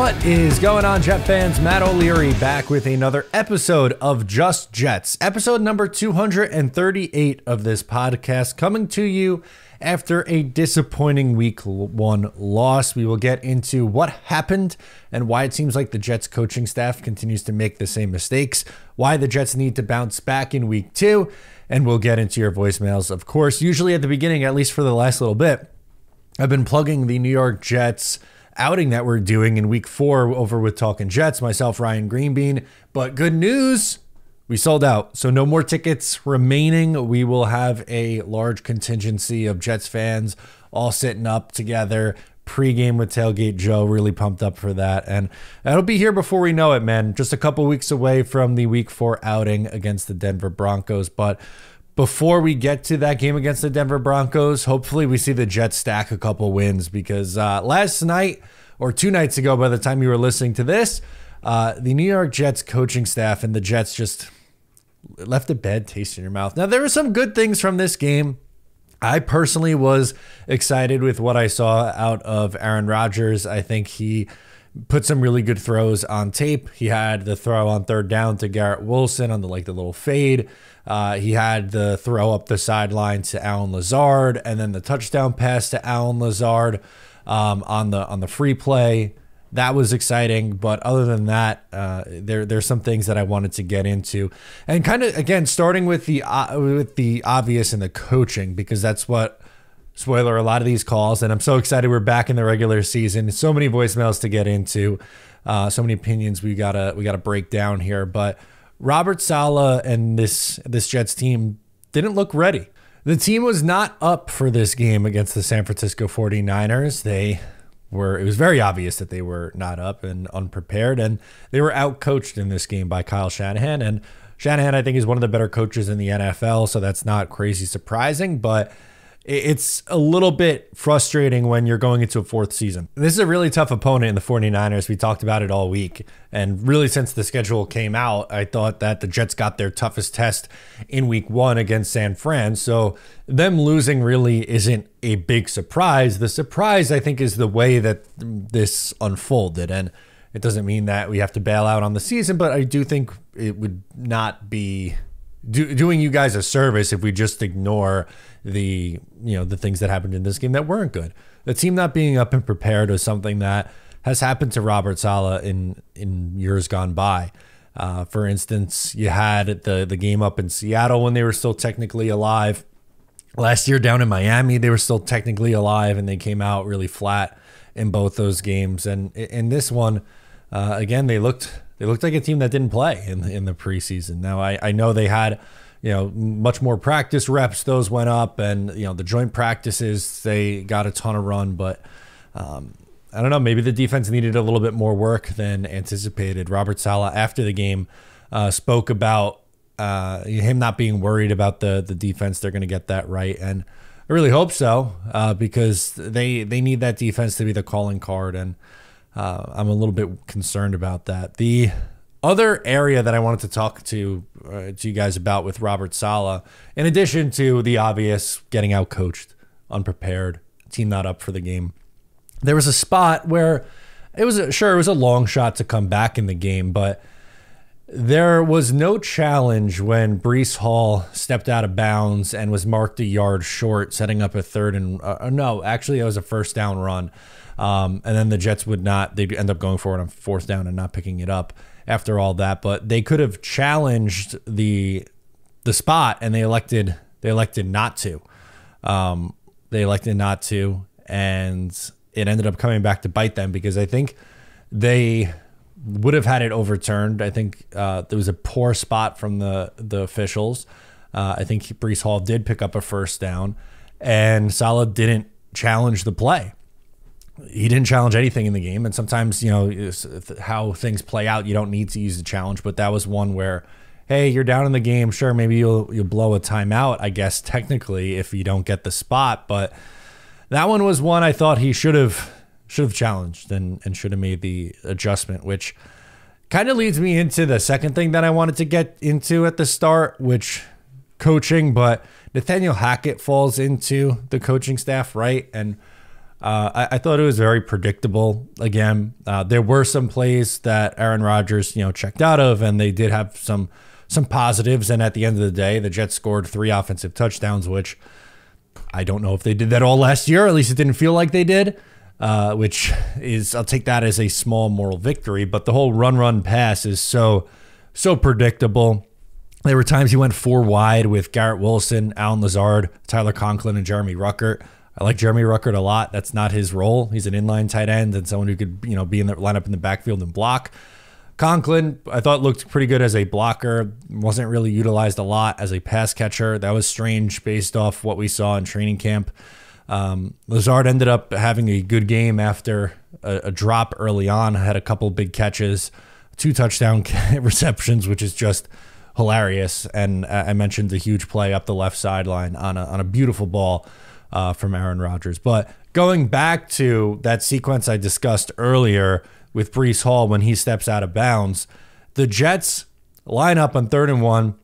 What is going on, Jet fans? Matt O'Leary back with another episode of Just Jets, episode number 238 of this podcast, coming to you after a disappointing week one loss. We will get into what happened and why it seems like the Jets coaching staff continues to make the same mistakes, why the Jets need to bounce back in week two, and we'll get into your voicemails, of course. Usually at the beginning, at least for the last little bit, I've been plugging the New York Jets outing that we're doing in week four over with Talking Jets, myself, Ryan Greenbean. But good news, we sold out. So no more tickets remaining. We will have a large contingency of Jets fans all sitting up together. Pre-game with Tailgate Joe, really pumped up for that. And that'll be here before we know it, man. Just a couple weeks away from the week four outing against the Denver Broncos. But before we get to that game against the Denver Broncos, hopefully we see the Jets stack a couple wins because uh, last night or two nights ago, by the time you were listening to this, uh, the New York Jets coaching staff and the Jets just left a bad taste in your mouth. Now, there were some good things from this game. I personally was excited with what I saw out of Aaron Rodgers. I think he put some really good throws on tape. He had the throw on third down to Garrett Wilson on the like the little fade. Uh, he had the throw up the sideline to Allen Lazard, and then the touchdown pass to Allen Lazard um, on the on the free play. That was exciting, but other than that, uh, there there's some things that I wanted to get into, and kind of again starting with the uh, with the obvious and the coaching because that's what spoiler a lot of these calls, and I'm so excited we're back in the regular season. So many voicemails to get into, uh, so many opinions we gotta we gotta break down here, but Robert Saleh and this this Jets team didn't look ready. The team was not up for this game against the San Francisco 49ers. They were it was very obvious that they were not up and unprepared and they were outcoached in this game by Kyle Shanahan and Shanahan I think is one of the better coaches in the NFL, so that's not crazy surprising, but it's a little bit frustrating when you're going into a fourth season. This is a really tough opponent in the 49ers. We talked about it all week. And really, since the schedule came out, I thought that the Jets got their toughest test in week one against San Fran. So them losing really isn't a big surprise. The surprise, I think, is the way that this unfolded. And it doesn't mean that we have to bail out on the season, but I do think it would not be do, doing you guys a service if we just ignore the you know the things that happened in this game that weren't good. The team not being up and prepared was something that has happened to Robert Saleh in in years gone by. Uh, for instance, you had the the game up in Seattle when they were still technically alive. Last year down in Miami, they were still technically alive, and they came out really flat in both those games. And in this one, uh, again, they looked they looked like a team that didn't play in in the preseason. Now I, I know they had you know much more practice reps; those went up, and you know the joint practices they got a ton of run, but. Um, I don't know. Maybe the defense needed a little bit more work than anticipated. Robert Saleh after the game, uh, spoke about uh, him not being worried about the the defense. They're going to get that right, and I really hope so uh, because they they need that defense to be the calling card. And uh, I'm a little bit concerned about that. The other area that I wanted to talk to uh, to you guys about with Robert Saleh, in addition to the obvious getting out coached, unprepared, team not up for the game, there was a spot where it was a, sure it was a long shot to come back in the game, but there was no challenge when Breece Hall stepped out of bounds and was marked a yard short, setting up a third and uh, no, actually it was a first down run. Um, and then the Jets would not, they'd end up going for it on fourth down and not picking it up after all that. But they could have challenged the the spot and they elected they elected not to. Um, they elected not to, and it ended up coming back to bite them because I think they would have had it overturned. I think uh, there was a poor spot from the the officials. Uh, I think Breece Hall did pick up a first down, and Saleh didn't challenge the play he didn't challenge anything in the game. And sometimes, you know, uh, how things play out, you don't need to use the challenge. But that was one where, hey, you're down in the game. Sure, maybe you'll you'll blow a timeout. I guess technically, if you don't get the spot. But that one was one I thought he should have should have challenged and and should have made the adjustment, which kind of leads me into the second thing that I wanted to get into at the start, which coaching. But Nathaniel Hackett falls into the coaching staff, right? And Uh, I, I, thought it was very predictable. Again, uh, there were some plays that Aaron Rodgers, you know, checked out of, and they did have some some positives. And at the end of the day, the Jets scored three offensive touchdowns, which I don't know if they did that all last year. At least it didn't feel like they did. Uh, which is I'll take that as a small moral victory. But the whole run, run, pass is so so predictable. There were times he went four wide with Garrett Wilson, Allen Lazard, Tyler Conklin, and Jeremy Ruckert. I like Jeremy Ruckert a lot. That's not his role. He's an inline tight end and someone who could, you know, be in the lineup in the backfield and block. Conklin, I thought looked pretty good as a blocker. Wasn't really utilized a lot as a pass catcher. That was strange based off what we saw in training camp. Um, Lazard ended up having a good game after a, a drop early on. Had a couple big catches, two touchdown receptions, which is just hilarious. And I mentioned the huge play up the left sideline on a, on a beautiful ball uh, from Aaron Rodgers. But going back to that sequence I discussed earlier with Breece Hall when he steps out of bounds, the Jets line up on third and one.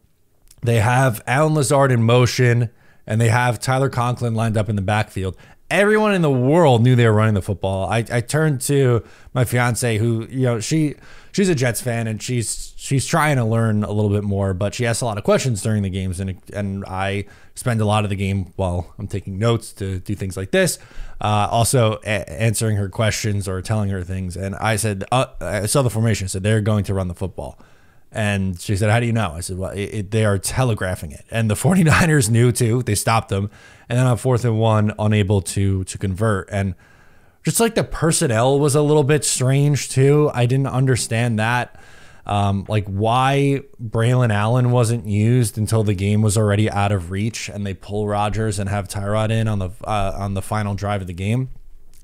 They have Allen Lazard in motion and they have Tyler Conklin lined up in the backfield. Everyone in the world knew they were running the football. I, I turned to my fiance, who you know she she's a Jets fan and she's she's trying to learn a little bit more, but she asks a lot of questions during the games, and and I spend a lot of the game while I'm taking notes to do things like this, uh, also a- answering her questions or telling her things. And I said, uh, I saw the formation, I said they're going to run the football. And she said, How do you know? I said, Well, it, it, they are telegraphing it. And the 49ers knew too. They stopped them. And then on fourth and one, unable to to convert. And just like the personnel was a little bit strange too. I didn't understand that. Um, like why Braylon Allen wasn't used until the game was already out of reach, and they pull Rodgers and have Tyrod in on the uh, on the final drive of the game.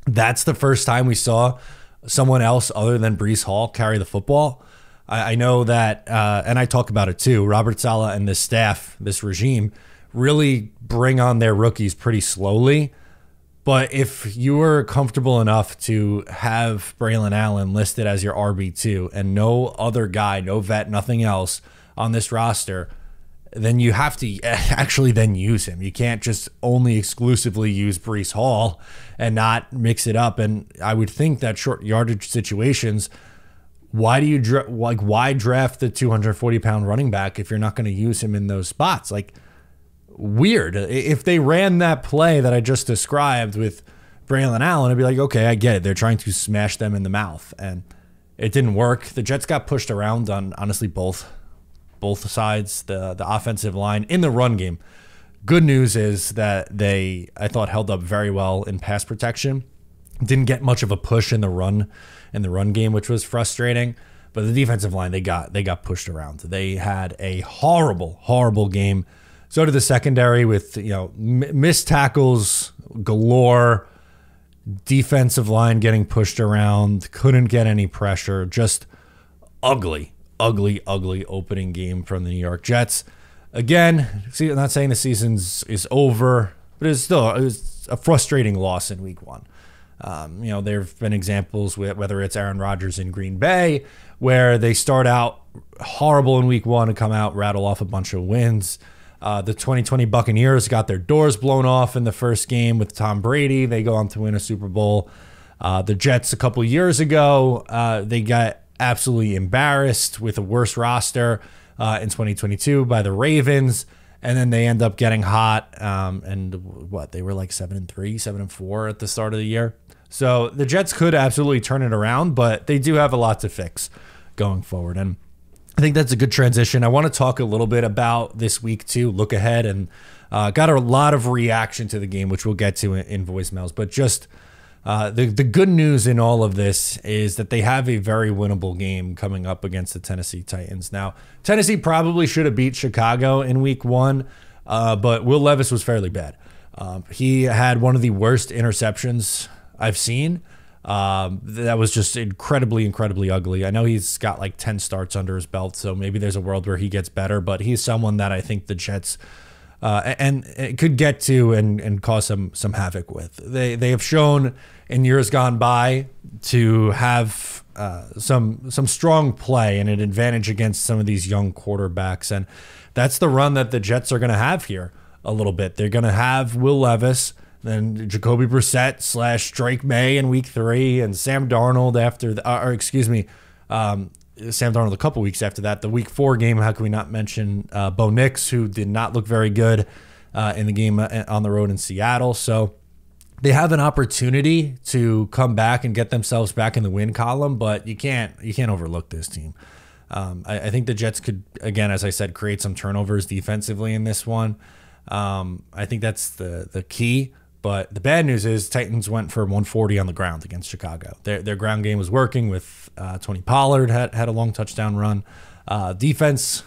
That's the first time we saw someone else other than Breece Hall carry the football. I, I know that, uh, and I talk about it too. Robert Saleh and this staff, this regime, really bring on their rookies pretty slowly but if you were comfortable enough to have Braylon Allen listed as your RB2 and no other guy, no vet, nothing else on this roster, then you have to actually then use him. You can't just only exclusively use Breece Hall and not mix it up. And I would think that short yardage situations, why do you like why draft the 240 pound running back if you're not going to use him in those spots? Like weird. If they ran that play that I just described with Braylon Allen, I'd be like, okay, I get it. They're trying to smash them in the mouth, and it didn't work. The Jets got pushed around on honestly both both sides, the the offensive line in the run game. Good news is that they I thought held up very well in pass protection. Didn't get much of a push in the run in the run game, which was frustrating. But the defensive line they got they got pushed around. They had a horrible horrible game so did the secondary with you know missed tackles galore, defensive line getting pushed around, couldn't get any pressure, just ugly, ugly, ugly opening game from the New York Jets. Again, see, I'm not saying the season's is over, but it's still it's a frustrating loss in Week One. Um, you know, there have been examples with whether it's Aaron Rodgers in Green Bay, where they start out horrible in Week One and come out rattle off a bunch of wins. Uh, the 2020 Buccaneers got their doors blown off in the first game with Tom Brady. They go on to win a Super Bowl. Uh, the Jets a couple years ago, uh, they got absolutely embarrassed with a worse roster uh, in 2022 by the Ravens, and then they end up getting hot. Um, and what they were like seven and three, seven and four at the start of the year. So the Jets could absolutely turn it around, but they do have a lot to fix going forward. And I think that's a good transition. I want to talk a little bit about this week too, look ahead, and uh, got a lot of reaction to the game, which we'll get to in, in voicemails. But just uh, the the good news in all of this is that they have a very winnable game coming up against the Tennessee Titans. Now, Tennessee probably should have beat Chicago in Week One, uh, but Will Levis was fairly bad. Um, he had one of the worst interceptions I've seen. Um, that was just incredibly, incredibly ugly. I know he's got like 10 starts under his belt, so maybe there's a world where he gets better, but he's someone that I think the Jets uh, and it could get to and, and cause some some havoc with. They they have shown in years gone by to have uh, some some strong play and an advantage against some of these young quarterbacks, and that's the run that the Jets are going to have here a little bit. They're going to have Will Levis then Jacoby Brissett slash Drake Maye in week three, and Sam Darnold after, the, uh, or excuse me, um, Sam Darnold a couple weeks after that. The week four game, how can we not mention uh, Bo Nix, who did not look very good uh, in the game uh, on the road in Seattle. So they have an opportunity to come back and get themselves back in the win column, but you can't you can't overlook this team. Um, I, I, think the Jets could again, as I said, create some turnovers defensively in this one. Um, I think that's the the key. But the bad news is Titans went for 140 on the ground against Chicago. Their, their ground game was working with uh, Tony Pollard had, had a long touchdown run. Uh, defense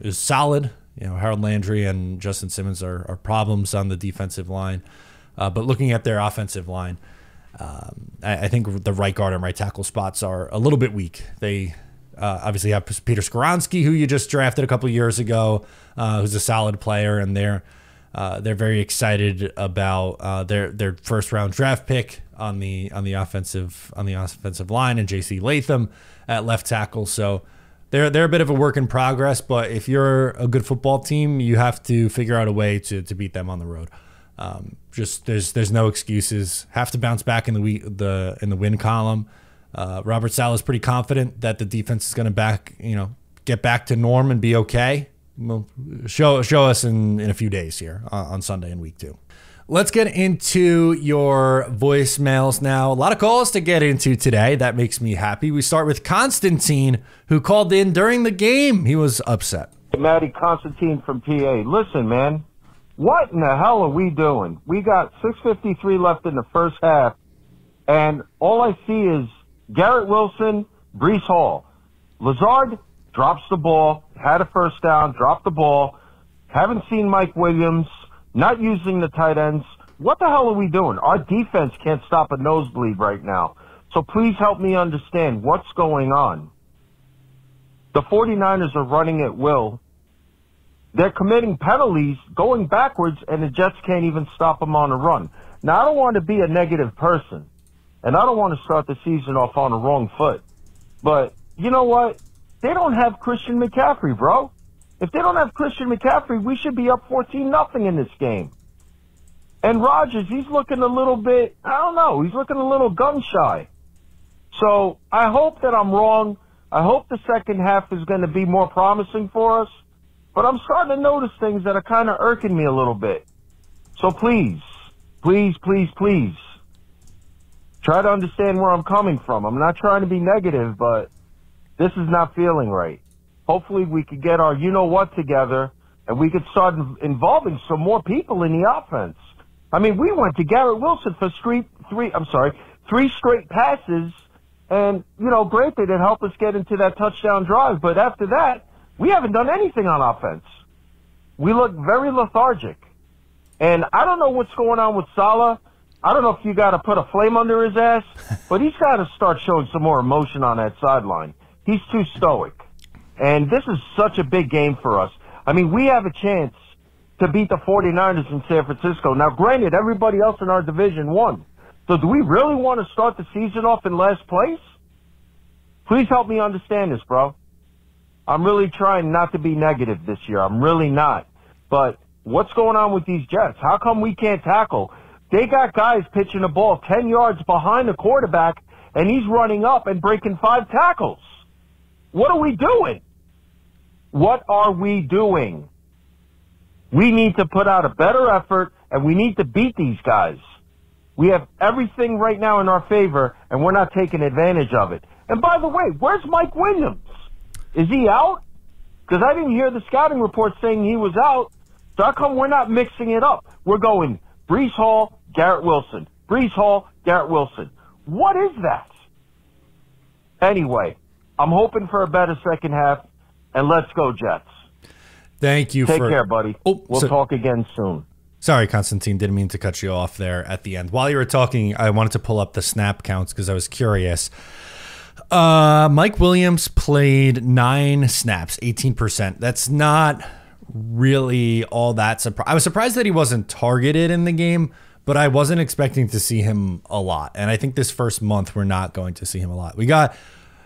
is solid. You know, Harold Landry and Justin Simmons are, are problems on the defensive line. Uh, but looking at their offensive line, um, I, I, think the right guard and right tackle spots are a little bit weak. They uh, obviously have Peter Skoronski, who you just drafted a couple years ago, uh, who's a solid player, and they're uh, they're very excited about uh, their their first round draft pick on the on the offensive on the offensive line and J.C. Latham at left tackle. So they're they're a bit of a work in progress. But if you're a good football team, you have to figure out a way to to beat them on the road. Um, just there's there's no excuses. Have to bounce back in the week, the in the win column. Uh, Robert Saleh is pretty confident that the defense is going to back you know get back to norm and be okay well, show show us in, in a few days here on, on Sunday in week two. Let's get into your voicemails now. A lot of calls to get into today. That makes me happy. We start with Constantine, who called in during the game. He was upset. Maddie Constantine from PA. Listen, man, what in the hell are we doing? We got 6.53 left in the first half, and all I see is Garrett Wilson, Breece Hall. Lazard drops the ball, had a first down, dropped the ball. Haven't seen Mike Williams, not using the tight ends. What the hell are we doing? Our defense can't stop a nosebleed right now. So please help me understand what's going on. The 49ers are running at will. They're committing penalties, going backwards, and the Jets can't even stop them on a run. Now, I don't want to be a negative person, and I don't want to start the season off on the wrong foot. But you know what? They don't have Christian McCaffrey, bro. If they don't have Christian McCaffrey, we should be up 14 nothing in this game. And Rodgers, he's looking a little bit, I don't know, he's looking a little gun shy. So I hope that I'm wrong. I hope the second half is going to be more promising for us. But I'm starting to notice things that are kind of irking me a little bit. So please, please, please, please, try to understand where I'm coming from. I'm not trying to be negative, but this is not feeling right. Hopefully we could get our you know what together and we could start involving some more people in the offense. I mean, we went to Garrett Wilson for street three, I'm sorry, three straight passes and, you know, great they did help us get into that touchdown drive. But after that, we haven't done anything on offense. We look very lethargic. And I don't know what's going on with Saleh. I don't know if you got to put a flame under his ass, but he's got to start showing some more emotion on that sideline. He's too stoic. And this is such a big game for us. I mean, we have a chance to beat the 49ers in San Francisco. Now, granted, everybody else in our division won. So do we really want to start the season off in last place? Please help me understand this, bro. I'm really trying not to be negative this year. I'm really not. But what's going on with these Jets? How come we can't tackle? They got guys pitching the ball 10 yards behind the quarterback, and he's running up and breaking five tackles. What are we doing? What are we doing? We need to put out a better effort and we need to beat these guys. We have everything right now in our favor and we're not taking advantage of it. And by the way, where's Mike Williams? Is he out? Because I didn't hear the scouting report saying he was out. So how come we're not mixing it up? We're going Breece Hall, Garrett Wilson. Breece Hall, Garrett Wilson. What is that? Anyway, I'm hoping for a better second half, and let's go Jets. Thank you. Take for, care, buddy. Oh, we'll so, talk again soon. Sorry, Constantine, didn't mean to cut you off there at the end. While you were talking, I wanted to pull up the snap counts because I was curious. Uh, Mike Williams played nine snaps, 18%. That's not really all that surprised. I was surprised that he wasn't targeted in the game, but I wasn't expecting to see him a lot. And I think this first month, we're not going to see him a lot. We got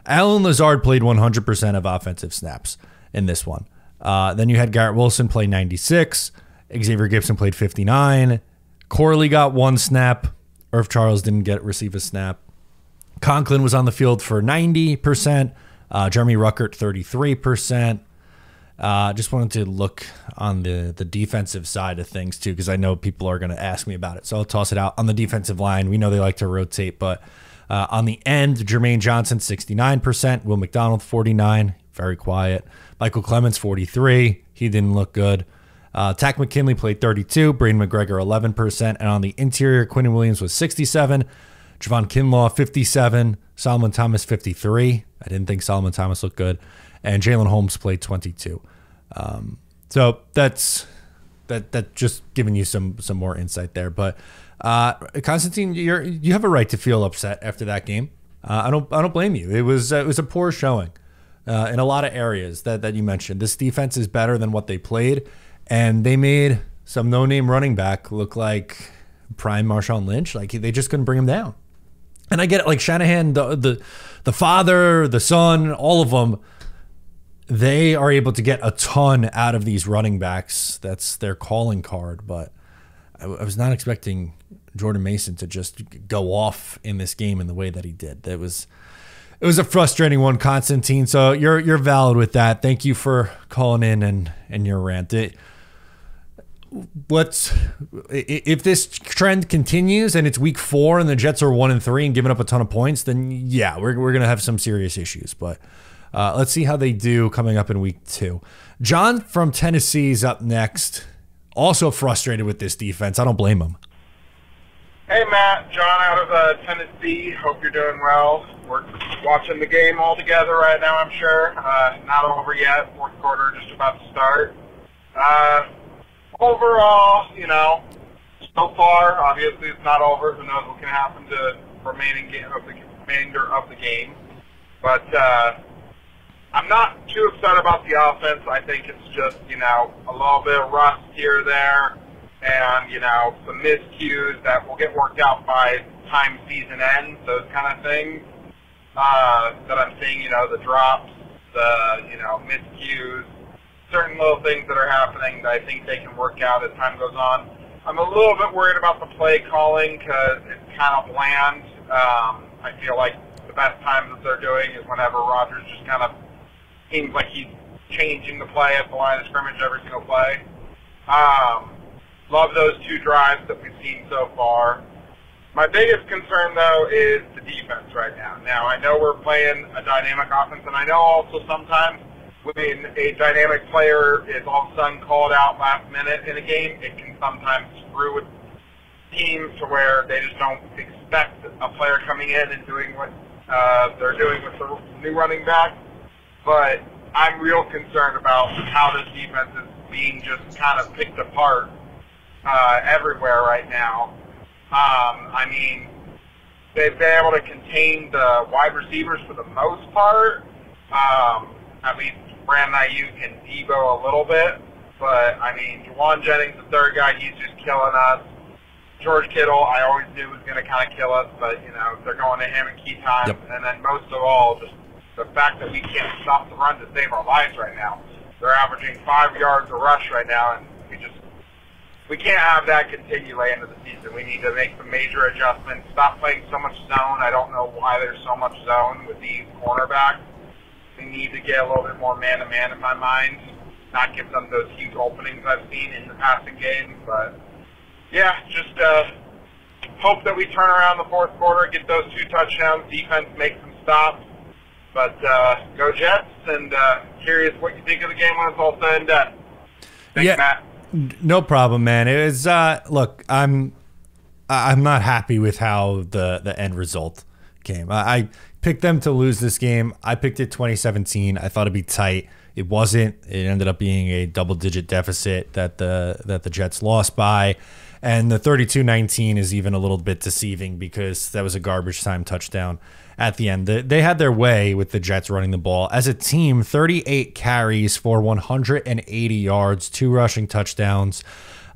Allen Lazard played 100% of offensive snaps in this one. Uh, then you had Garrett Wilson play 96. Xavier Gipson played 59. Corley got one snap. Irv Charles didn't get receive a snap. Conklin was on the field for 90%. Uh, Jeremy Ruckert, 33%. Uh, just wanted to look on the, the defensive side of things too, because I know people are going to ask me about it. So I'll toss it out. On the defensive line, we know they like to rotate, but uh, on the end, Jermaine Johnson, 69%. Will McDonald, 49 very quiet. Michael Clemons, 43. He didn't look good. Uh, Takk McKinley played 32. Braiden McGregor, 11%. And on the interior, Quinnen Williams was 67. Javon Kinlaw, 57. Solomon Thomas, 53. I didn't think Solomon Thomas looked good. And Jalyn Holmes played 22. Um, so that's that that just giving you some some more insight there. But uh, Constantine, you're you have a right to feel upset after that game. Uh, I don't I don't blame you. It was uh, it was a poor showing uh, in a lot of areas that that you mentioned. This defense is better than what they played, and they made some no name running back look like prime Marshawn Lynch. Like they just couldn't bring him down. And I get it. Like Shanahan, the the the father, the son, all of them they are able to get a ton out of these running backs. That's their calling card. But I, was not expecting Jordan Mason to just go off in this game in the way that he did. That was it was a frustrating one, Constantine. So you're you're valid with that. Thank you for calling in and and your rant. It, what's if this trend continues and it's week four and the Jets are one and three and giving up a ton of points, then yeah, we're we're gonna have some serious issues. But uh, let's see how they do coming up in week two. John from Tennessee is up next. Also frustrated with this defense. I don't blame him. Hey, Matt. John out of uh, Tennessee. Hope you're doing well. We're watching the game all together right now, I'm sure. Uh, not over yet. Fourth quarter just about to start. Uh, overall, you know, so far, obviously it's not over. Who knows what can happen to remaining game of the remainder of the game. But uh, I'm not too upset about the offense. I think it's just, you know, a little bit of rust here or there and, you know, some miscues that will get worked out by time season ends, those kind of things uh, that I'm seeing, you know, the drops, the, you know, miscues, certain little things that are happening that I think they can work out as time goes on. I'm a little bit worried about the play calling because it's kind of bland. Um, I feel like the best times that they're doing is whenever Rodgers just kind of seems like he's changing the play at the line of scrimmage every single play. Um, love those two drives that we've seen so far. My biggest concern, though, is the defense right now. Now, I know we're playing a dynamic offense, and I know also sometimes when a dynamic player is all of a sudden called out last minute in a game, it can sometimes screw with teams to where they just don't expect a player coming in and doing what uh, they're doing with the new running back but I'm real concerned about how this defense is being just kind of picked apart uh, everywhere right now. Um, I mean, they've been able to contain the wide receivers for the most part. Um, at least Brandon Aiyuk and Deebo a little bit. But, I mean, Jauan Jennings, the third guy, he's just killing us. George Kittle, I always knew was going to kind of kill us, but, you know, they're going to him in key times. Yep. And then most of all, just the fact that we can't stop the run to save our lives right now. They're averaging five yards a rush right now, and we just we can't have that continue late into the season. We need to make some major adjustments. Stop playing so much zone. I don't know why there's so much zone with these cornerbacks. We need to get a little bit more man-to-man in my mind. Not give them those huge openings I've seen in the passing game, but yeah, just uh, hope that we turn around the fourth quarter, get those two touchdowns, defense make some stops, but uh, go Jets, and uh, curious what you think of the game when it's all said and done. Thanks, yeah, Matt. No problem, man. It was uh, look, I'm I'm not happy with how the the end result came. I, I picked them to lose this game. I picked it 2017. I thought it'd be tight. It wasn't. It ended up being a double digit deficit that the that the Jets lost by. And the 32-19 is even a little bit deceiving because that was a garbage time touchdown at the end. They had their way with the Jets running the ball. As a team, 38 carries for 180 yards, two rushing touchdowns.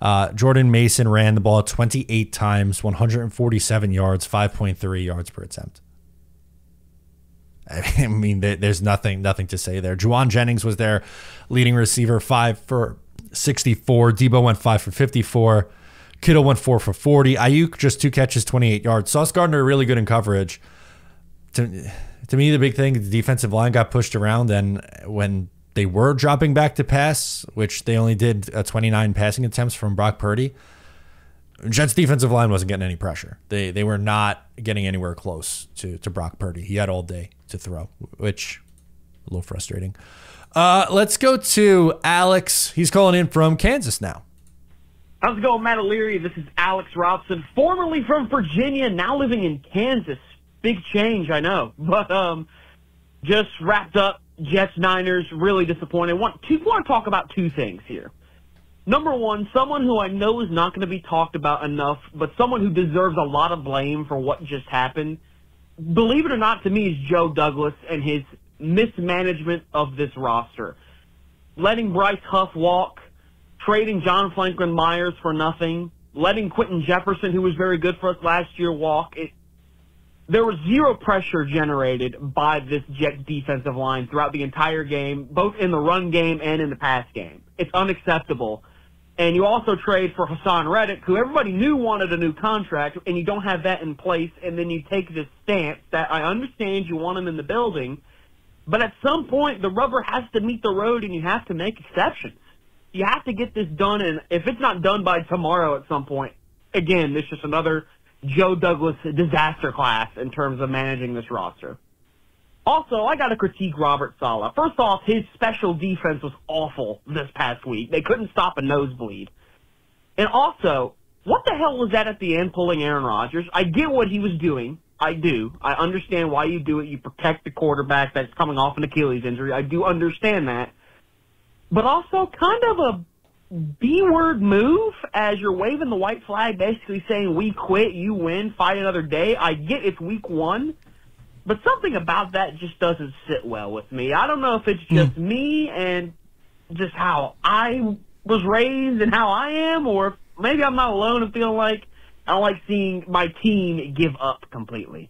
Uh, Jordan Mason ran the ball 28 times, 147 yards, 5.3 yards per attempt. I mean, there's nothing, nothing to say there. Jauan Jennings was their leading receiver, five for 64. Deebo went five for 54. Kittle went four for 40. Aiyuk just two catches, 28 yards. Sauce Gardner really good in coverage. To, to me, the big thing, the defensive line got pushed around. And when they were dropping back to pass, which they only did uh, 29 passing attempts from Brock Purdy, Jets defensive line wasn't getting any pressure. They they were not getting anywhere close to, to Brock Purdy. He had all day to throw, which a little frustrating. Uh, let's go to Alex. He's calling in from Kansas now. How's it going, Matt O'Leary? This is Alex Robson, formerly from Virginia, now living in Kansas. Big change, I know. But um, just wrapped up Jets Niners. Really disappointed. Want to want to talk about two things here. Number one, someone who I know is not going to be talked about enough, but someone who deserves a lot of blame for what just happened. Believe it or not, to me, is Joe Douglas and his mismanagement of this roster. Letting Bryce Huff walk, trading John Franklin Myers for nothing, letting Quinton Jefferson, who was very good for us last year, walk. It, there was zero pressure generated by this Jets defensive line throughout the entire game, both in the run game and in the pass game. It's unacceptable. And you also trade for Haason Reddick, who everybody knew wanted a new contract, and you don't have that in place, and then you take this stance that I understand you want him in the building, but at some point the rubber has to meet the road and you have to make exceptions. You have to get this done, and if it's not done by tomorrow at some point, again, this is just another Joe Douglas disaster class in terms of managing this roster. Also, I got to critique Robert Saleh. First off, his special defense was awful this past week. They couldn't stop a nosebleed. And also, what the hell was that at the end pulling Aaron Rodgers? I get what he was doing. I do. I understand why you do it. You protect the quarterback that's coming off an Achilles injury. I do understand that. But also kind of a B word move as you're waving the white flag, basically saying, we quit, you win, fight another day. I get it's week one but something about that just doesn't sit well with me. I don't know if it's just mm. me and just how I was raised and how I am, or maybe I'm not alone and feeling like I don't like seeing my team give up completely.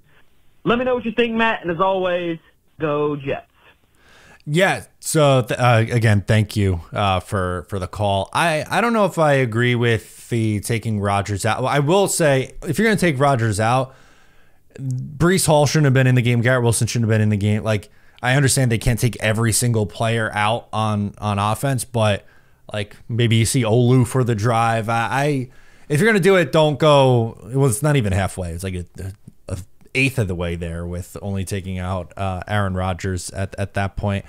Let me know what you think, Matt, and as always, go Jets. Yeah. So th- uh, again, thank you uh, for for the call. I I don't know if I agree with the taking Rodgers out. I will say if you're going to take Rodgers out Breece Hall shouldn't have been in the game. Garrett Wilson shouldn't have been in the game. Like I understand they can't take every single player out on on offense, but like maybe you see Olu for the drive. I, I if you're gonna do it, don't go. Well, it's not even halfway. It's like a, a eighth of the way there with only taking out uh, Aaron Rodgers at at that point.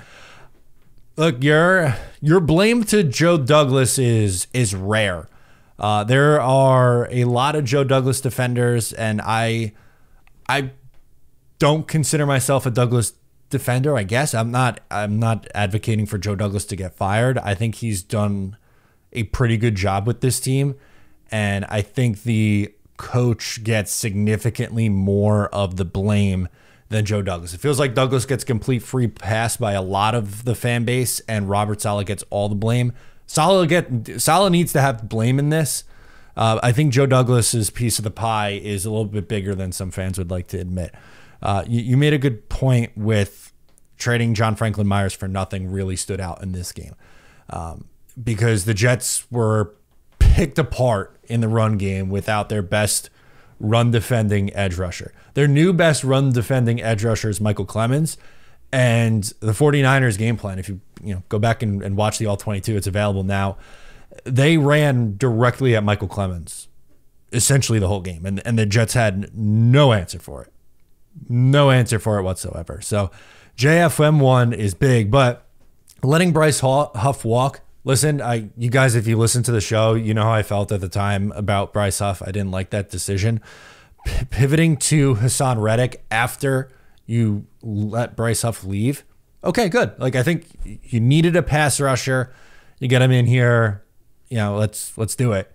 Look, your your blame to Joe Douglas is is rare. Uh, there are a lot of Joe Douglas defenders, and I I don't consider myself a Douglas defender. I guess I'm not. I'm not advocating for Joe Douglas to get fired. I think he's done a pretty good job with this team, and I think the coach gets significantly more of the blame than Joe Douglas. It feels like Douglas gets complete free pass by a lot of the fan base, and Robert Saleh gets all the blame. Saleh get Saleh needs to have blame in this. Uh, I think Joe Douglas's piece of the pie is a little bit bigger than some fans would like to admit. Uh, you, you made a good point with trading John Franklin Myers for nothing really stood out in this game um, because the Jets were picked apart in the run game without their best run defending edge rusher. Their new best run defending edge rusher is Michael Clemons. And the 49ers game plan, if you you know go back and, and watch the all 22, it's available now they ran directly at Michael Clemons essentially the whole game, and and the Jets had no answer for it, no answer for it whatsoever. So JFM one is big, but letting Bryce Huff walk. Listen, I you guys, if you listen to the show, you know how I felt at the time about Bryce Huff. I didn't like that decision. P- pivoting to Haason Reddick after you let Bryce Huff leave. Okay, good. Like I think you needed a pass rusher. You get him in here you know, let's let's do it.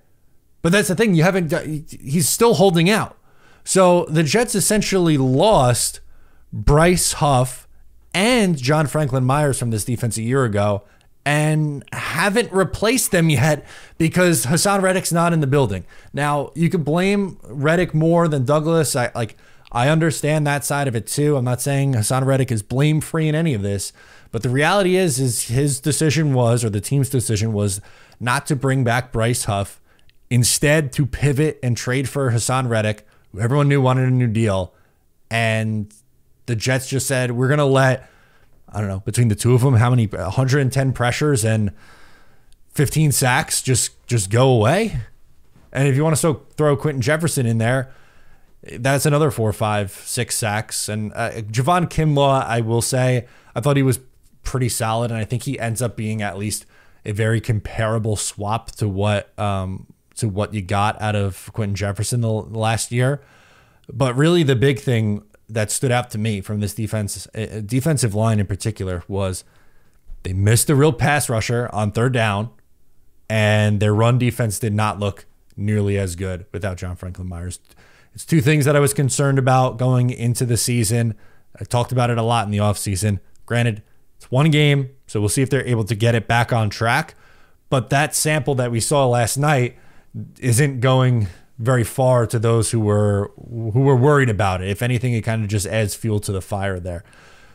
But that's the thing, you haven't he's still holding out. So the Jets essentially lost Bryce Huff and John Franklin Myers from this defense a year ago and haven't replaced them yet because Haason Reddick's not in the building. Now, you could blame Reddick more than Douglas. I like I understand that side of it too. I'm not saying Haason Reddick is blame free in any of this, but the reality is is his decision was or the team's decision was not to bring back Bryce Huff instead to pivot and trade for Haason Reddick, who everyone knew wanted a new deal. And the Jets just said, we're going to let, I don't know, between the two of them, how many, 110 pressures and 15 sacks just, just go away. And if you want to so throw Quinton Jefferson in there, that's another four, five, six sacks. And uh, Javon Kinlaw, I will say, I thought he was pretty solid, and I think he ends up being at least a very comparable swap to what um, to what you got out of Quinton Jefferson the last year. But really, the big thing that stood out to me from this defense, uh, defensive line in particular, was they missed a real pass rusher on third down, and their run defense did not look nearly as good without John Franklin Myers. It's two things that I was concerned about going into the season. I talked about it a lot in the offseason. Granted, it's one game, so we'll see if they're able to get it back on track. But that sample that we saw last night isn't going very far to those who were who were worried about it. If anything, it kind of just adds fuel to the fire there.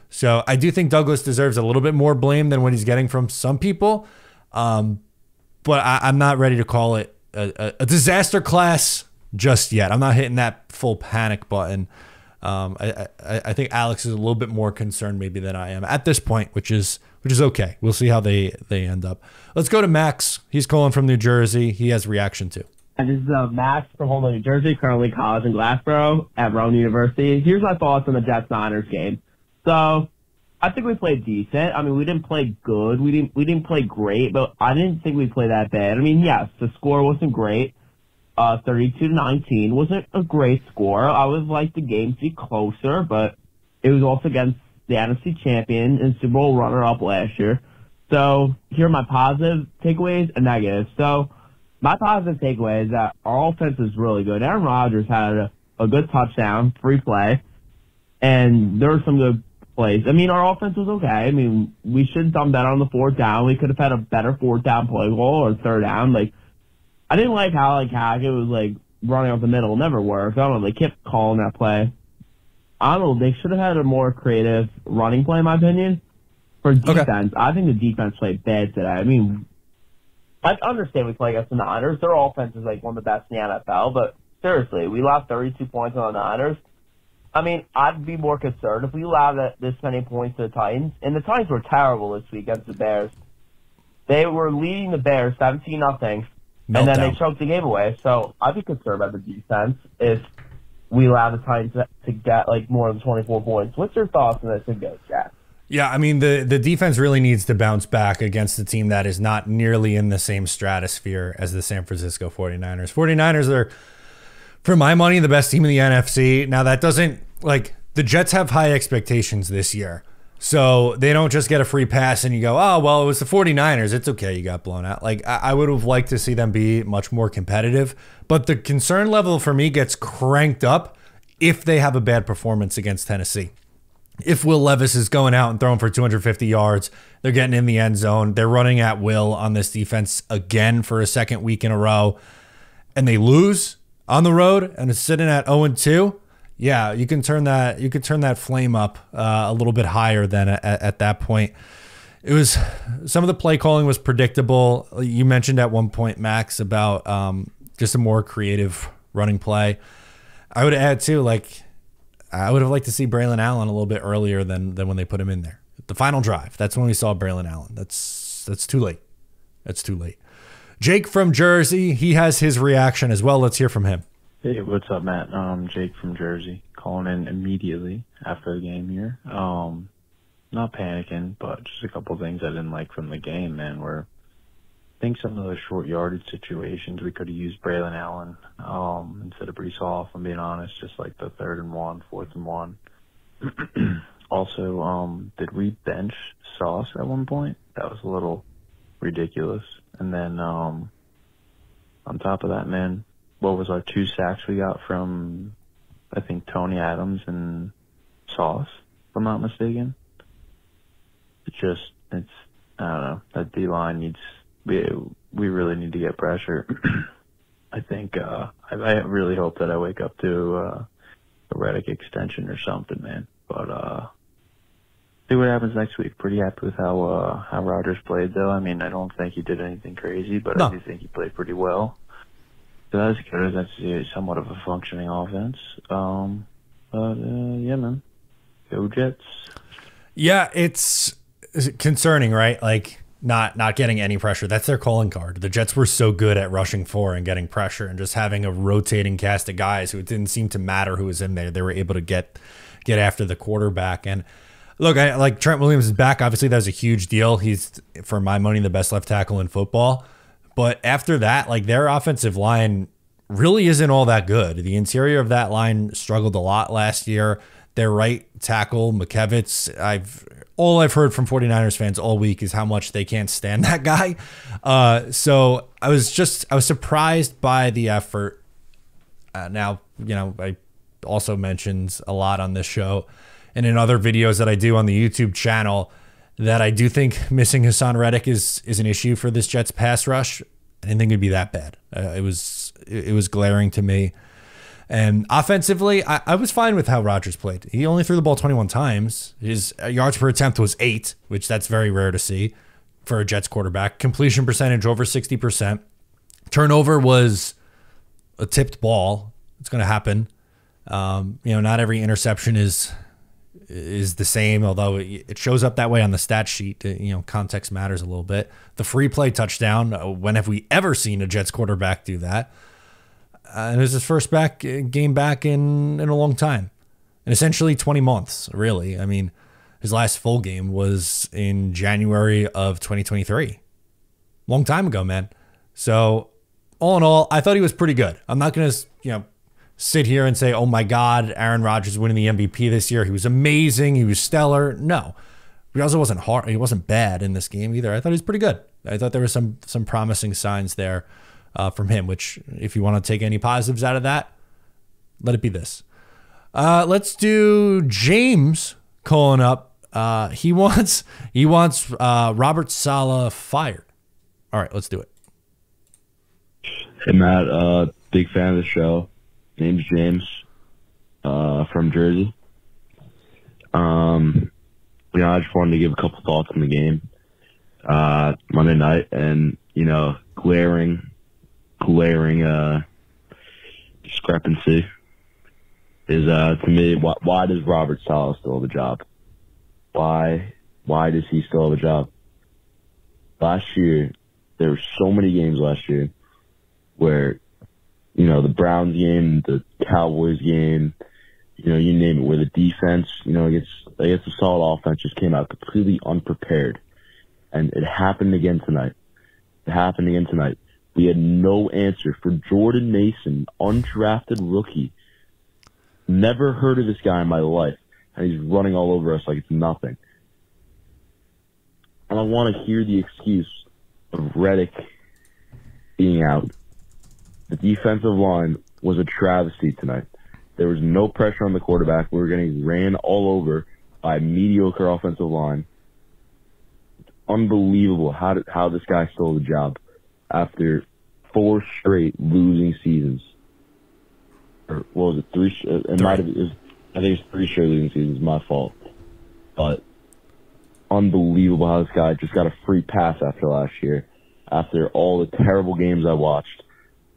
So I do think Douglas deserves a little bit more blame than what he's getting from some people. Um, but I, am not ready to call it a, a, disaster class just yet. I'm not hitting that full panic button. Um, I, I, I think Alex is a little bit more concerned maybe than I am at this point, which is which is okay. We'll see how they they end up. Let's go to Max. He's calling from New Jersey. He has reaction to. This is uh, Max from Holden, New Jersey, currently college in Glassboro at Rowan University. Here's my thoughts on the Jets Niners game. So I think we played decent. I mean, we didn't play good. We didn't we didn't play great, but I didn't think we played that bad. I mean, yes, the score wasn't great uh, 32 to 19 wasn't a great score. I would like the game to be closer, but it was also against the NFC champion and Super Bowl runner-up last year. So here are my positive takeaways and negatives. So my positive takeaway is that our offense is really good. Aaron Rodgers had a, a good touchdown, free play, and there were some good plays. I mean, our offense was okay. I mean, we should have done better on the fourth down. We could have had a better fourth down play goal or third down. Like I didn't like how like Hackett was like running up the middle. It never worked. I don't know. They kept calling that play. I don't know. They should have had a more creative running play, in my opinion. For defense, okay. I think the defense played bad today. I mean, I understand we play against the Niners. Their offense is like one of the best in the NFL, but seriously, we lost 32 points on the Niners. I mean, I'd be more concerned if we allowed this many points to the Titans. And the Titans were terrible this week against the Bears. They were leading the Bears 17 nothing And then they choked the game away. So I'd be concerned about the defense if we allow the Titans to, to get like more than 24 points. What's your thoughts on this and go, Jack? Yeah, I mean the the defense really needs to bounce back against a team that is not nearly in the same stratosphere as the San Francisco 49ers. 49ers are for my money the best team in the NFC. Now that doesn't like the Jets have high expectations this year. So they don't just get a free pass and you go, oh, well, it was the 49ers. It's okay. You got blown out. Like, I, would have liked to see them be much more competitive. But the concern level for me gets cranked up if they have a bad performance against Tennessee. If Will Levis is going out and throwing for 250 yards, they're getting in the end zone, they're running at will on this defense again for a second week in a row, and they lose on the road and it's sitting at 0 2 yeah, you can turn that you could turn that flame up uh, a little bit higher than at, at, that point. It was some of the play calling was predictable. You mentioned at one point, Max, about um, just a more creative running play. I would add too, like I would have liked to see Braylon Allen a little bit earlier than than when they put him in there. The final drive. That's when we saw Braylon Allen. That's that's too late. That's too late. Jake from Jersey, he has his reaction as well. Let's hear from him. Hey, what's up, Matt? Um, Jake from Jersey, calling in immediately after the game here. Um, not panicking, but just a couple things I didn't like from the game, man. Where think some of those short yardage situations we could have used Braylon Allen um, instead of Breece Hall. If I'm being honest, just like the third and one, fourth and one. also, um, did we bench Sauce at one point? That was a little ridiculous. And then um, on top of that, man, what was our two sacks we got from, I think Tony Adams and Sauce, if I'm not mistaken. It's just it's I don't know that D line needs we we really need to get pressure. I think uh, I, I really hope that I wake up to uh, a Reddick extension or something, man. But uh, see what happens next week. Pretty happy with how uh, how Rodgers played, though. I mean, I don't think he did anything crazy, but no. I do think he played pretty well. So that's good. That's somewhat of a functioning offense. Um, but uh, yeah, man, go Jets. Yeah, it's concerning, right? Like not not getting any pressure. That's their calling card. The Jets were so good at rushing four and getting pressure and just having a rotating cast of guys who it didn't seem to matter who was in there. They were able to get get after the quarterback and look, I like Trent Williams is back. Obviously, that was a huge deal. He's for my money the best left tackle in football. But after that, like their offensive line really isn't all that good. The interior of that line struggled a lot last year. Their right tackle, McKivitz, I've all I've heard from 49ers fans all week is how much they can't stand that guy. Uh, so I was just I was surprised by the effort. Uh, now, you know, I also mentioned a lot on this show and in other videos that I do on the YouTube channel that I do think missing Haason Reddick is is an issue for this Jets pass rush. I didn't think it'd be that bad. Uh, it was it was glaring to me. And offensively, I, I, was fine with how Rodgers played. He only threw the ball 21 times. His yards per attempt was eight, which that's very rare to see for a Jets quarterback. Completion percentage over 60%. Turnover was a tipped ball. It's going to happen. Um, you know, not every interception is is the same, although it shows up that way on the stat sheet. Uh, you know, context matters a little bit. The free play touchdown. Uh, when have we ever seen a Jets quarterback do that? Uh, and it was his first back uh, game back in in a long time, in essentially 20 months. Really, I mean, his last full game was in January of 2023, long time ago, man. So all in all, I thought he was pretty good. I'm not gonna you know sit here and say, oh my God, Aaron Rodgers winning the MVP this year. He was amazing. He was stellar. No, he also wasn't hard. He wasn't bad in this game either. I thought he was pretty good. I thought there were some some promising signs there uh, from him. Which, if you want to take any positives out of that, let it be this. Uh, let's do James calling up. Uh, he wants he wants uh, Robert Saleh fired. All right, let's do it. Hey Matt, uh, big fan of the show name's James, uh, from Jersey. Um, you know, I just wanted to give a couple thoughts on the game, uh, Monday night and, you know, glaring, glaring, uh, discrepancy is, uh, to me, why, why does Robert Saleh still have a job? Why, why does he still have a job? Last year, there were so many games last year where you know, the Browns game, the Cowboys game, you know, you name it, where the defense, you know, against, against the solid offense just came out completely unprepared. And it happened again tonight. It happened again tonight. We had no answer for Jordan Mason, undrafted rookie. Never heard of this guy in my life. And he's running all over us like it's nothing. And I want to hear the excuse of Reddick being out the defensive line was a travesty tonight. There was no pressure on the quarterback. We were getting ran all over by mediocre offensive line. It's unbelievable how did, how this guy stole the job after four straight losing seasons. Or what was it? Three. It might have. It was, I think it's three straight losing seasons. My fault, but unbelievable how this guy just got a free pass after last year, after all the terrible games I watched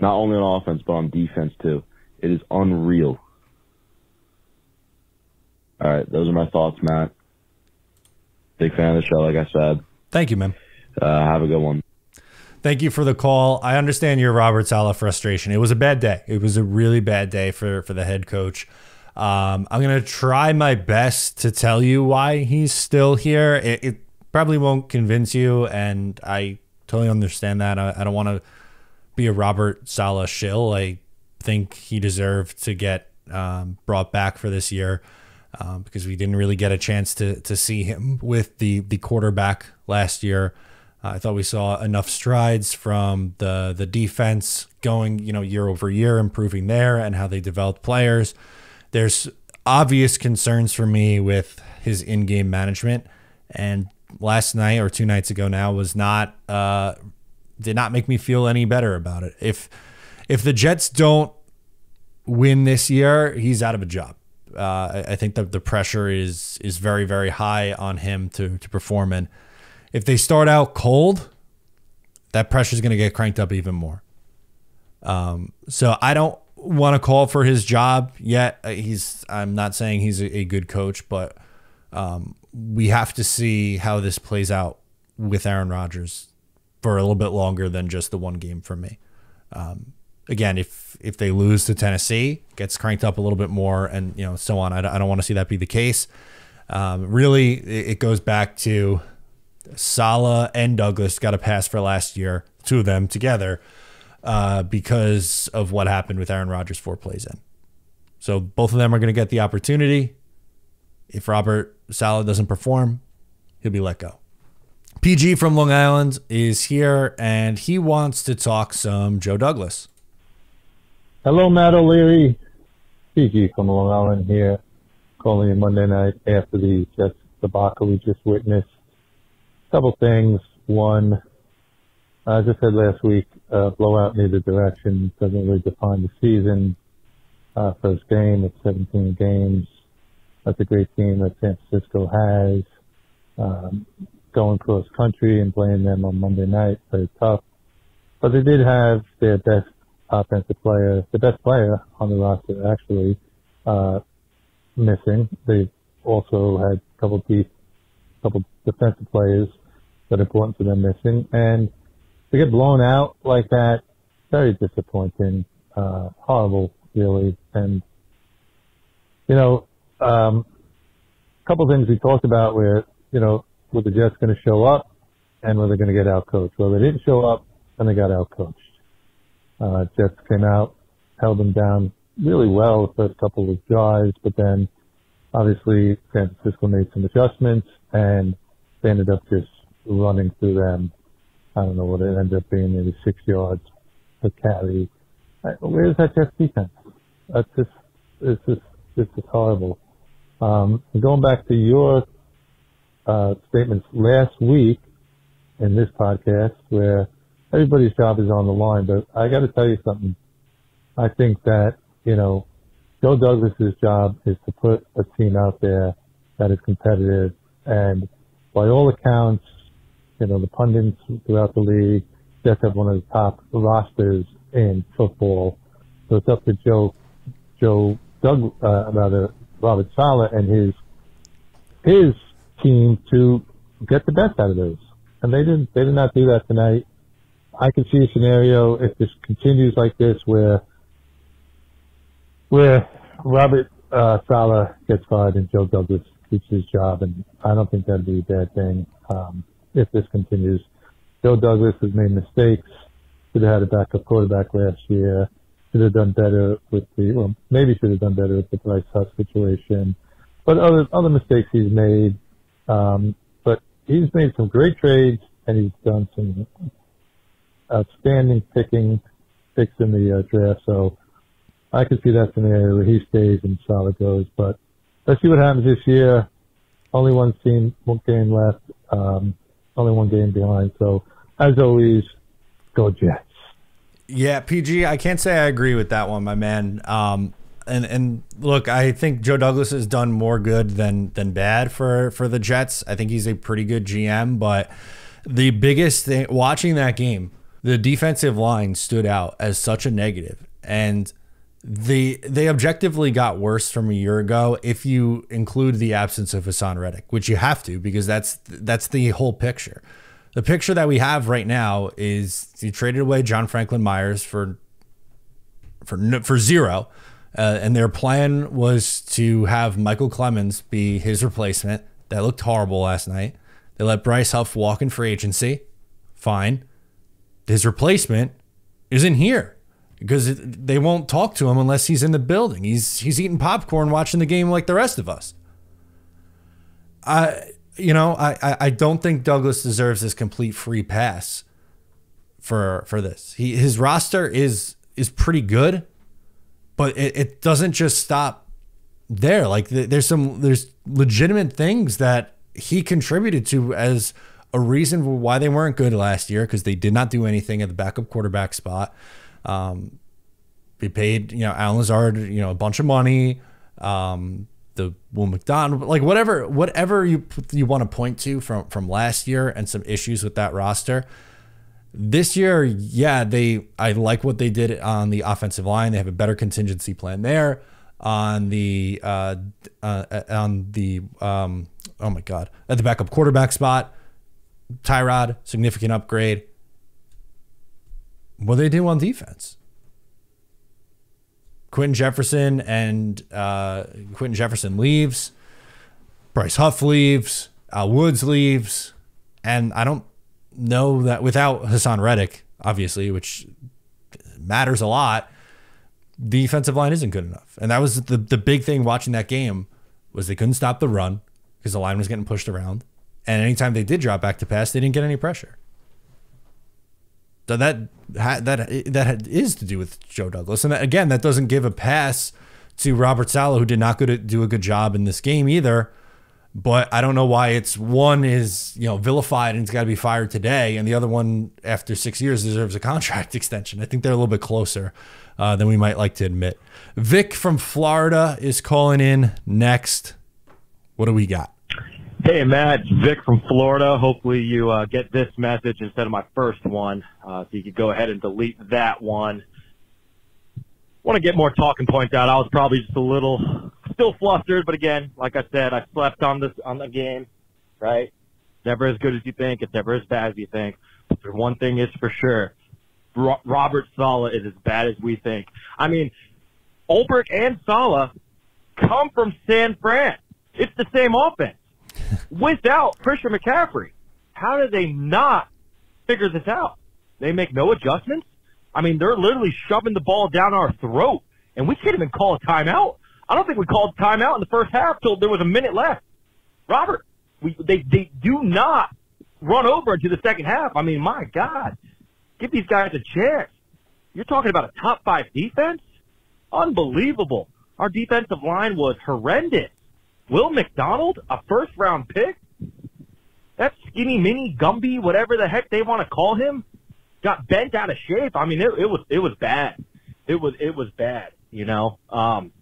not only on offense, but on defense too. It is unreal. All right, those are my thoughts, Matt. Big fan of the show, like I said. Thank you, man. Uh, have a good one. Thank you for the call. I understand your Robert Saleh frustration. It was a bad day. It was a really bad day for for the head coach. Um, I'm gonna try my best to tell you why he's still here. It, it probably won't convince you, and I totally understand that. I, I don't want to be a Robert Saleh shill. I think he deserved to get um, brought back for this year um, because we didn't really get a chance to to see him with the the quarterback last year. Uh, I thought we saw enough strides from the the defense going, you know, year over year, improving there and how they developed players. There's obvious concerns for me with his in-game management, and last night or two nights ago now was not uh, did not make me feel any better about it. If if the Jets don't win this year, he's out of a job. Uh, I think that the pressure is is very very high on him to to perform. And if they start out cold, that pressure is going to get cranked up even more. Um, so I don't want to call for his job yet. Uh, He's I'm not saying he's a, a good coach, but um, we have to see how this plays out with Aaron Rodgers for a little bit longer than just the one game for me. Um, again, if if they lose to Tennessee, gets cranked up a little bit more, and you know so on. I, don't- I don't want to see that be the case. Um, really, it, it goes back to Saleh and Douglas got a pass for last year, two of them together, uh, because of what happened with Aaron Rodgers four plays in. So both of them are going to get the opportunity. If Robert Saleh doesn't perform, he'll be let go. PG from Long Island is here, and he wants to talk some Joe Douglas. Hello, Matt O'Leary. PG from Long Island here, calling Monday night after the Jets debacle we just witnessed. Couple things. One, as I said last week, uh, blowout in either direction doesn't really define the season. Uh, first game, it's 17 games. That's a great team that San Francisco has. Um, going cross country and playing them on Monday night, very tough. But they did have their best offensive player, the best player on the roster actually, uh, missing. They also had a couple deep, couple defensive players that important to them missing. And to get blown out like that, very disappointing, uh, horrible really. And, you know, um, a couple things we talked about where, you know, were the Jets going to show up and were they going to get outcoached? Well, they didn't show up and they got outcoached. Uh, Jets came out, held them down really well the first couple of drives, but then obviously San Francisco made some adjustments and they ended up just running through them. I don't know what it ended up being, maybe six yards per carry. Where's that Jets defense? That's just, it's just, it's just horrible. Um, going back to your, uh, statements last week in this podcast where everybody's job is on the line, but I got to tell you something. I think that, you know, Joe Douglas's job is to put a team out there that is competitive and by all accounts, you know, the pundits throughout the league, Jets have one of the top rosters in football. So it's up to Joe, Joe Doug, uh, rather Robert Saleh and his, his team to get the best out of those. And they didn't, they did not do that tonight. I can see a scenario if this continues like this where where Robert uh, Saleh gets fired and Joe Douglas keeps his job, and I don't think that'd be a bad thing um, if this continues. Joe Douglas has made mistakes. Should have had a backup quarterback last year. Should have done better with the well, maybe should have done better with the Bryce Huff situation. But other other mistakes he's made. Um, but he's made some great trades, and he's done some outstanding picking picks in the uh, draft. So I could see that scenario where he stays and Saleh goes. But let's see what happens this year. Only one team, one game left. Um, only one game behind. So as always, go Jets. Yeah, PG, I can't say I agree with that one, my man. Um, and and look, I think Joe Douglas has done more good than than bad for for the Jets. I think he's a pretty good GM, but the biggest thing watching that game, the defensive line stood out as such a negative, and they they objectively got worse from a year ago if you include the absence of Haason Reddick, which you have to because that's that's the whole picture. The picture that we have right now is you traded away John Franklin Myers for for for zero, uh, and their plan was to have Michael Clemons be his replacement. That looked horrible last night. They let Bryce Huff walk in free agency. Fine. His replacement isn't here because they won't talk to him unless he's in the building. He's he's eating popcorn watching the game like the rest of us. I you know, I, I, don't think Douglas deserves this complete free pass for for this. He his roster is is pretty good, but it, it doesn't just stop there. Like th- there's some there's legitimate things that he contributed to as a reason why they weren't good last year because they did not do anything at the backup quarterback spot. Um, they paid you know Allen Lazard you know a bunch of money. Um, the Will McDonald, like whatever, whatever you you want to point to from from last year and some issues with that roster, This year, yeah, they I like what they did on the offensive line. They have a better contingency plan there. On the uh, uh on the um oh my god at the backup quarterback spot, Tyrod significant upgrade. What they do on defense? Quinton Jefferson and uh, Quinton Jefferson leaves. Bryce Huff leaves. Al Woods leaves. And I don't know that without Haason Reddick, obviously, which matters a lot, the defensive line isn't good enough. And that was the, the big thing watching that game was they couldn't stop the run because the line was getting pushed around. And anytime they did drop back to pass, they didn't get any pressure. So that that that is to do with Joe Douglas, and again, that doesn't give a pass to Robert Saleh, who did not do a good job in this game either. But I don't know why it's one is you know vilified and it's got to be fired today, and the other one after six years deserves a contract extension. I think they're a little bit closer uh, than we might like to admit. Vic from Florida is calling in next. What do we got? Hey, Matt, Vic from Florida. Hopefully you uh, get this message instead of my first one, uh, so you could go ahead and delete that one. Want to get more talking points out. I was probably just a little still flustered, but again, like I said, I slept on this on the game. Right? Never as good as you think. It's never as bad as you think. But one thing is for sure: Robert Saleh is as bad as we think. I mean, Ulbrich and Saleh come from San Fran. It's the same offense without Christian McCaffrey. How did they not figure this out? They make no adjustments. I mean, they're literally shoving the ball down our throat, and we can't even call a timeout. I don't think we called timeout in the first half till there was a minute left. Robert, we, they they do not run over into the second half. I mean, my God, give these guys a chance. You're talking about a top five defense? Unbelievable. Our defensive line was horrendous. Will McDonald, a first round pick? That skinny mini Gumby, whatever the heck they want to call him, got bent out of shape. I mean, it, it was it was bad. It was it was bad. You know. Um,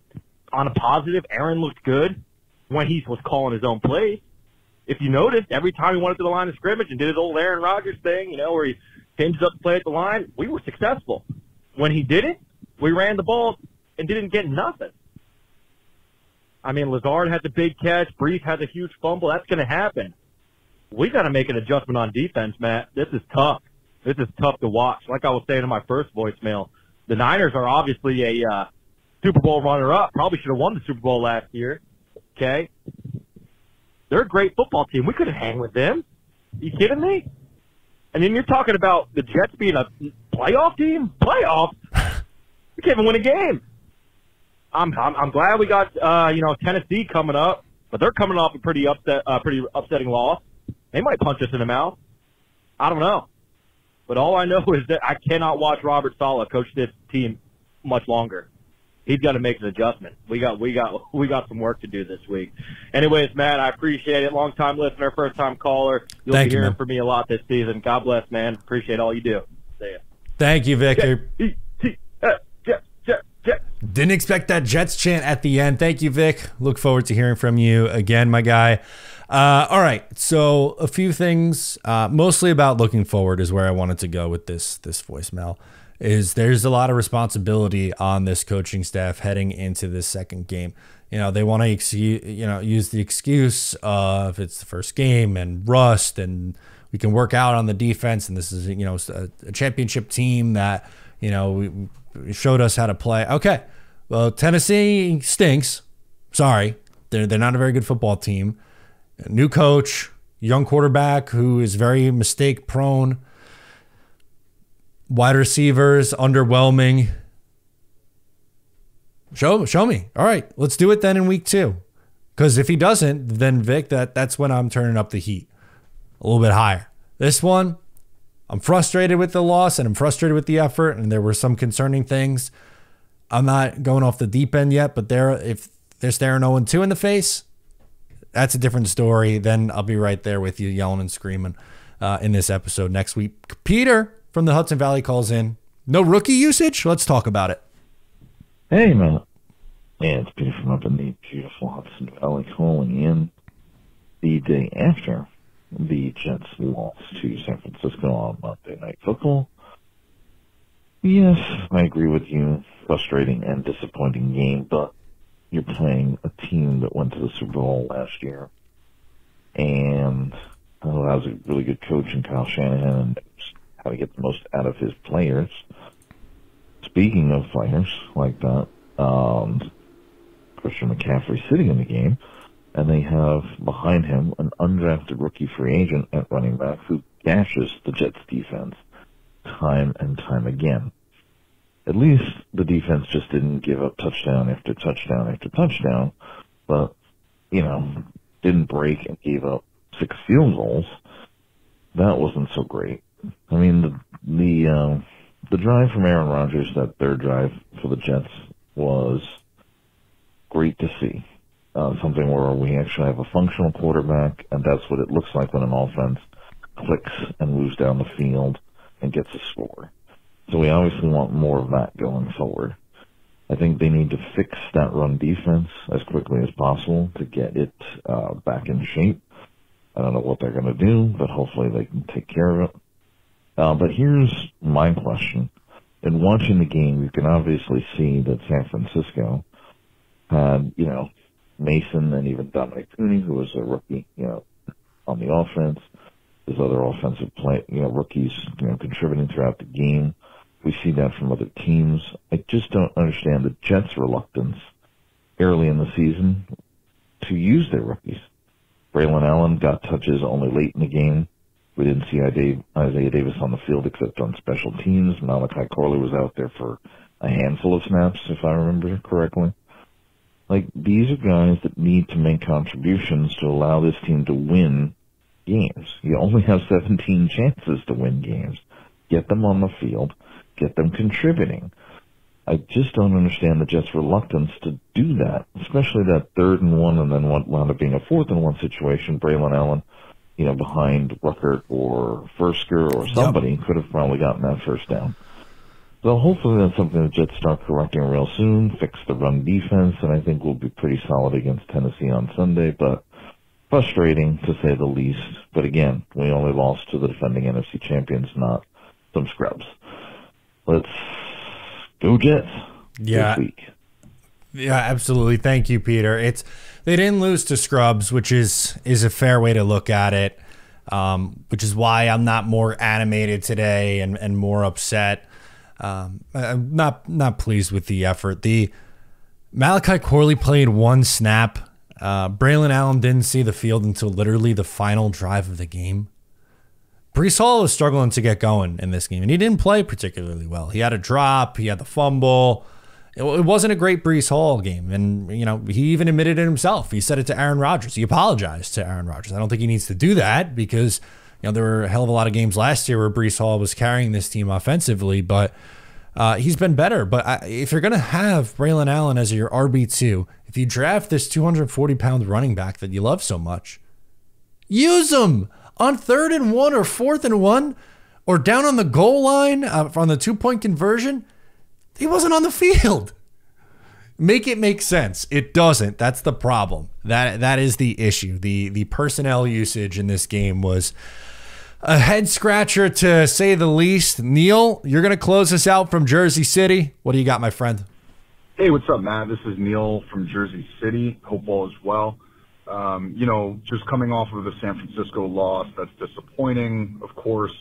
on a positive, Aaron looked good when he was calling his own plays. If you noticed, every time he went to the line of scrimmage and did his old Aaron Rodgers thing, you know, where he changed up the play at the line, we were successful. When he didn't, we ran the ball and didn't get nothing. I mean, Lazard had the big catch. Breece had the huge fumble. That's going to happen. We got to make an adjustment on defense, Matt. This is tough. This is tough to watch. Like I was saying in my first voicemail, the Niners are obviously a uh, Super Bowl runner-up. Probably should have won the Super Bowl last year. Okay, they're a great football team. We couldn't hang with them. You kidding me? And then you're talking about the Jets being a playoff team. Playoff? We can't even win a game. I'm, I'm I'm glad we got uh, you know Tennessee coming up, but they're coming off a pretty upset, uh, pretty upsetting loss. They might punch us in the mouth. I don't know, but all I know is that I cannot watch Robert Saleh coach this team much longer. He's got to make an adjustment. We got we got we got some work to do this week. Anyways, Matt, I appreciate it. Long time listener, first time caller. You'll Thank be you, hearing man. from me a lot this season. God bless, man. Appreciate all you do. See ya. Thank you, Victor. Jet, jet, jet. Didn't expect that Jets chant at the end. Thank you, Vic. Look forward to hearing from you again, my guy. Uh, all right, so a few things, uh, mostly about looking forward, is where I wanted to go with this this voicemail. Is there's a lot of responsibility on this coaching staff heading into this second game. You know, they want to excuse, you know, use the excuse of it's the first game and rust, and we can work out on the defense, and this is you know a, championship team that you know we showed us how to play. Okay, well Tennessee stinks. Sorry, they're they're not a very good football team. New coach, young quarterback who is very mistake prone. Wide receivers underwhelming. Show show me. All right, let's do it then in week two. Because if he doesn't, then Vic, that that's when I'm turning up the heat a little bit higher. This one, I'm frustrated with the loss and I'm frustrated with the effort, and there were some concerning things. I'm not going off the deep end yet, but there, if they're staring 0 2 in the face, that's a different story. Then I'll be right there with you, yelling and screaming uh, in this episode next week. Peter from the Hudson Valley calls in. No rookie usage? Let's talk about it. Hey, man. Yeah, it's Peter from up in the beautiful Hudson Valley calling in the day after the Jets lost to San Francisco on Monday Night Football. Yes, I agree with you. Frustrating and disappointing game, but you're playing a team that went to the Super Bowl last year and uh, has a really good coach in Kyle Shanahan and how to get the most out of his players. Speaking of players like that, um, Christian McCaffrey sitting in the game, and they have behind him an undrafted rookie free agent at running back who gashes the Jets defense time and time again. At least the defense just didn't give up touchdown after touchdown after touchdown, but, you know, didn't break and gave up six field goals. That wasn't so great. I mean, the, the, uh, the drive from Aaron Rodgers, that third drive for the Jets, was great to see. Uh, something where we actually have a functional quarterback, and that's what it looks like when an offense clicks and moves down the field and gets a score. So we obviously want more of that going forward. I think they need to fix that run defense as quickly as possible to get it uh, back in shape. I don't know what they're going to do, but hopefully they can take care of it. Uh, but here's my question. In watching the game, you can obviously see that San Francisco had, you know, Mason and even Dominic Cooney, who was a rookie, you know, on the offense. There's other offensive play, you know, rookies, you know, contributing throughout the game. We see that from other teams. I just don't understand the Jets' reluctance early in the season to use their rookies. Braylon Allen got touches only late in the game. We didn't see Isaiah Davis on the field except on special teams. Malachi Corley was out there for a handful of snaps, if I remember correctly. Like, these are guys that need to make contributions to allow this team to win games. You only have 17 chances to win games. Get them on the field. Get them contributing. I just don't understand the Jets' reluctance to do that, especially that third and one and then what wound up being a fourth and one situation. Braylon Allen, you know, behind Ruckert or Firkser or somebody yep. could have probably gotten that first down. So hopefully that's something the Jets start correcting real soon, fix the run defense, and I think we'll be pretty solid against Tennessee on Sunday, but frustrating to say the least. But again, we only lost to the defending NFC champions, not some scrubs. Let's go Jets. Yeah. Yeah, absolutely. Thank you, Peter. It's they didn't lose to scrubs, which is is a fair way to look at it. Um, which is why I'm not more animated today and, and more upset. Um, I'm not not pleased with the effort. The Malachi Corley played one snap. Uh, Braylon Allen didn't see the field until literally the final drive of the game. Breece Hall was struggling to get going in this game, and he didn't play particularly well. He had a drop, he had the fumble. It, it wasn't a great Breece Hall game, and you know he even admitted it himself. He said it to Aaron Rodgers. He apologized to Aaron Rodgers. I don't think he needs to do that because you know, there were a hell of a lot of games last year where Breece Hall was carrying this team offensively, but uh, he's been better. But I, if you're going to have Braylon Allen as your RB2, if you draft this 240 pound running back that you love so much, use him on third and one or fourth and one or down on the goal line uh, on the two point conversion. He wasn't on the field. Make it make sense. It doesn't. That's the problem. That that is the issue. The the personnel usage in this game was a head scratcher to say the least. Neil, you're going to close us out from Jersey City. What do you got, my friend? Hey, what's up, Matt? This is Neil from Jersey City. Hope all is well. Um, you know, just coming off of the San Francisco loss, that's disappointing, of course.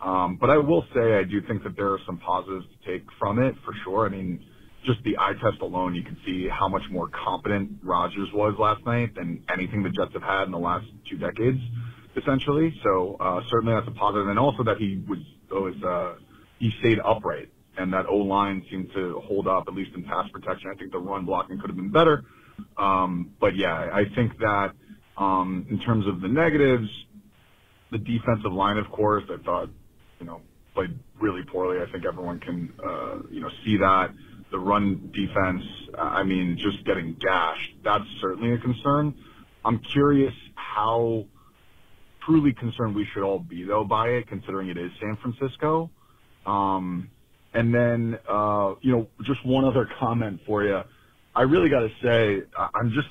Um, but I will say I do think that there are some positives to take from it for sure. I mean, just the eye test alone, you can see how much more competent Rodgers was last night than anything the Jets have had in the last two decades essentially. So uh, certainly that's a positive, and also that he was was uh, he stayed upright, and that O line seemed to hold up at least in pass protection. I think the run blocking could have been better, um, but yeah, I think that um, in terms of the negatives, the defensive line, of course, I thought you know played really poorly. I think everyone can uh, you know see that. The run defense, I mean, just getting gashed, that's certainly a concern. I'm curious how truly concerned we should all be though by it, considering it is San Francisco. Um, and then, uh, you know, just one other comment for you. I really got to say, I'm just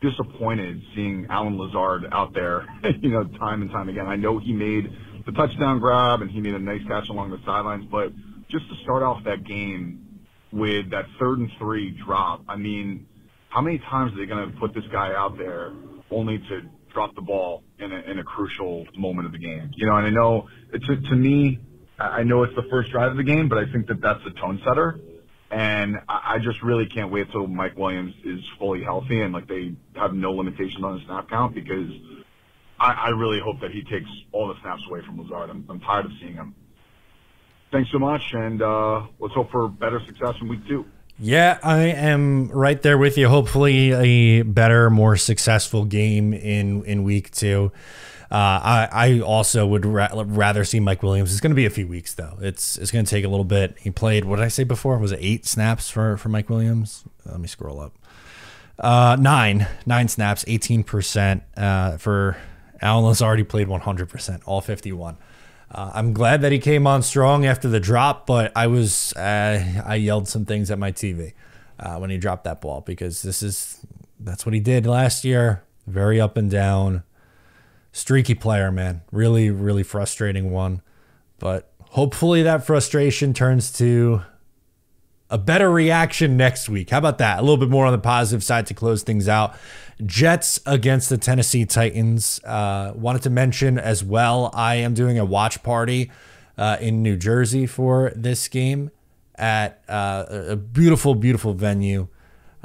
disappointed seeing Allen Lazard out there, you know, time and time again. I know he made the touchdown grab and he made a nice catch along the sidelines, but just to start off that game with that third and three drop, I mean, how many times are they going to put this guy out there only to drop the ball in a, in a crucial moment of the game? You know, and I know to, to me, I know it's the first drive of the game, but I think that that's the tone setter. And I just really can't wait till Mike Williams is fully healthy and like they have no limitations on the snap count because I, I really hope that he takes all the snaps away from Lazard. I'm, I'm tired of seeing him. Thanks so much, and uh, let's hope for better success in week two. Yeah, I am right there with you. Hopefully, a better, more successful game in in week two. Uh, I, I also would ra- rather see Mike Williams. It's going to be a few weeks though. It's it's going to take a little bit. He played. What did I say before? Was it eight snaps for for Mike Williams? Let me scroll up. Uh, nine nine snaps, eighteen percent. Uh, for Allen Lazard, he played one hundred percent, all fifty one. Uh, I'm glad that he came on strong after the drop, but I was uh, I yelled some things at my TV uh, when he dropped that ball because this is that's what he did last year. Very up and down streaky player, man. Really, really frustrating one. But hopefully that frustration turns to a better reaction next week. How about that? A little bit more on the positive side to close things out. Jets against the Tennessee Titans. Uh, wanted to mention as well, I am doing a watch party uh, in New Jersey for this game at uh, a beautiful, beautiful venue.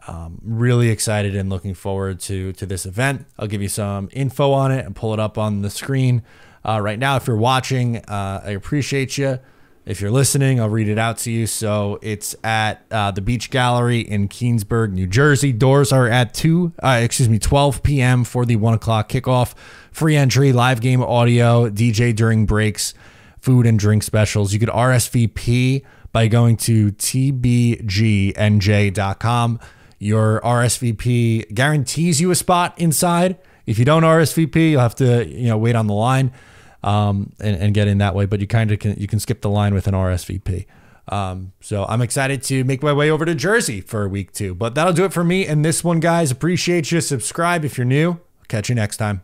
Um, really excited and looking forward to to this event. I'll give you some info on it and pull it up on the screen uh, right now. If you're watching, uh, I appreciate you. If you're listening, I'll read it out to you. So it's at uh, the Beach Gallery in Keansburg, New Jersey. Doors are at two, uh, excuse me, 12 p.m. for the one o'clock kickoff. Free entry, live game audio, DJ during breaks, food and drink specials. You could RSVP by going to tbgnj.com. Your RSVP guarantees you a spot inside. If you don't RSVP, you'll have to you know wait on the line um, and, and get in that way. But you kind of can you can skip the line with an RSVP. Um, so I'm excited to make my way over to Jersey for week two. But that'll do it for me and this one, guys. Appreciate you. Subscribe if you're new. catch you next time.